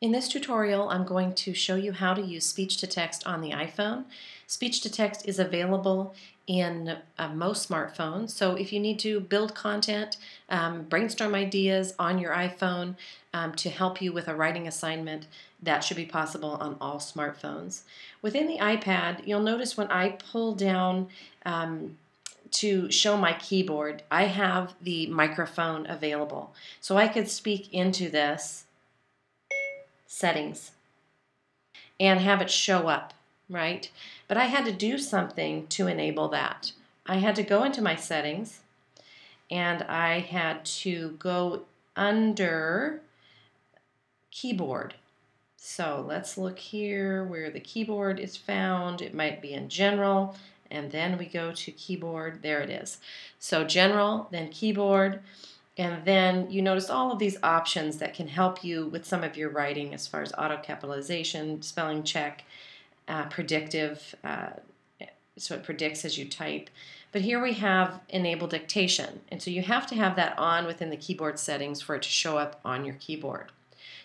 In this tutorial, I'm going to show you how to use speech-to-text on the iPhone. Speech-to-text is available in uh, most smartphones, so if you need to build content, um, brainstorm ideas on your iPhone um, to help you with a writing assignment, that should be possible on all smartphones. Within the iPad, you'll notice when I pull down um, to show my keyboard, I have the microphone available. So I could speak into this settings and have it show up, right? But I had to do something to enable that. I had to go into my settings and I had to go under keyboard. So let's look here where the keyboard is found. It might be in general and then we go to keyboard. There it is. So general, then keyboard. And then you notice all of these options that can help you with some of your writing as far as auto capitalization, spelling check, uh, predictive, uh, so it predicts as you type. But here we have enable dictation. And so you have to have that on within the keyboard settings for it to show up on your keyboard.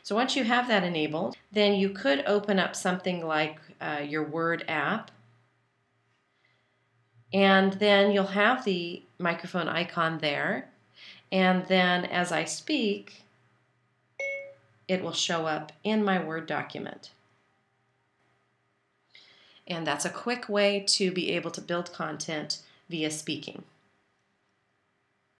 So once you have that enabled, then you could open up something like uh, your Word app. And then you'll have the microphone icon there. And then as I speak, it will show up in my Word document. And that's a quick way to be able to build content via speaking.